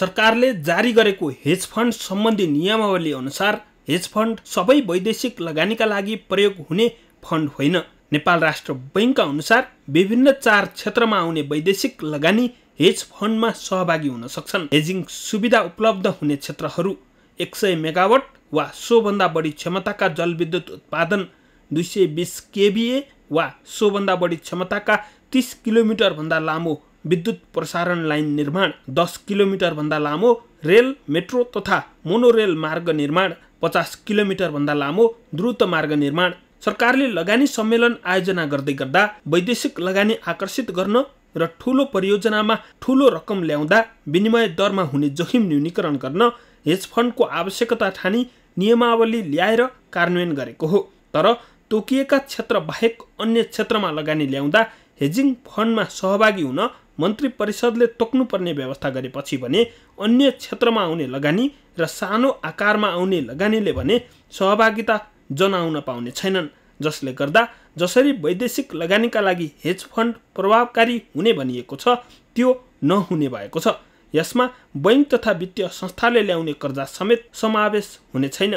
सरकारले जारी गरेको हेज फन्ड सम्बन्धी नियमावली अनुसार हेज फन्ड सबै वैदेशिक लगानीका लागि प्रयोग हुने फन्ड होइन। नेपाल राष्ट्र बैङ्कका अनुसार विभिन्न चार क्षेत्रमा आउने वैदेशिक लगानी हेज फन्डमा सहभागी हुन सक्छन्। हेजिङ सुविधा उपलब्ध हुने क्षेत्रहरू एक सय मेगावट वा सोभन्दा बढी क्षमताका जलविद्युत उत्पादन दुई सय बिस केबिए वा सोभन्दा बढी क्षमताका तिस किलोमिटरभन्दा लामो विद्युत प्रसारण लाइन निर्माण दस किलोमिटरभन्दा लामो रेल मेट्रो तथा मोनोरेल मार्ग निर्माण पचास किलोमिटरभन्दा लामो द्रुत मार्ग निर्माण। सरकारले लगानी सम्मेलन आयोजना गर्दै गर्दा वैदेशिक लगानी आकर्षित गर्न र ठुलो परियोजनामा ठुलो रकम ल्याउँदा विनिमय दरमा हुने जोखिम न्यूनीकरण गर्न हेज फन्डको आवश्यकता ठानी नियमावली ल्याएर कार्यान्वयन गरेको हो। तर तोकिएका क्षेत्र बाहेक अन्य क्षेत्रमा लगानी ल्याउँदा हेजिङ फन्डमा सहभागी हुन मन्त्री परिषदले तोक्नुपर्ने व्यवस्था गरेपछि भने अन्य क्षेत्रमा आउने लगानी र सानो आकारमा आउने लगानीले भने सहभागिता जनाउन पाउने छैनन्। जसले गर्दा जसरी वैदेशिक लगानीका लागि हेज फन्ड प्रभावकारी हुने भनिएको छ त्यो नहुने भएको छ। यसमा बैङ्क तथा वित्तीय संस्थाले ल्याउने कर्जा समेत समावेश हुने छैन